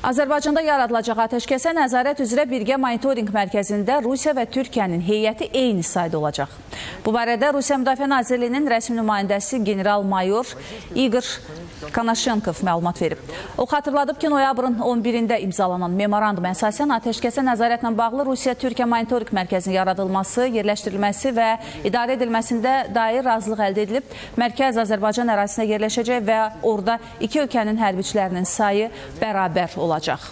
Azərbaycanda yaradılacaq atəşkəsə nəzarət üzrə birgə monitorinq mərkəzində Rusiya və Türkiyənin heyəti eyni sayda olacaq. Bu barədə Rusiya Müdafiə Nazirliyinin rəsmi nümayəndəsi general-mayor İqor Kanaşenkov məlumat verib. O xatırladıb ki, noyabrın 11-də imzalanan memorandum əsasən atəşkəsə nəzarətlə bağlı Rusiya-Türkiyə monitorinq mərkəzinin yaradılması, yerləşdirilməsi və idarə edilməsində dair razılıq əldə edilib. Mərkəz Azərbaycan ərazisinə yerləşəcək və orada iki ölkənin hərbiçilərinin sayı bərabər olacaq.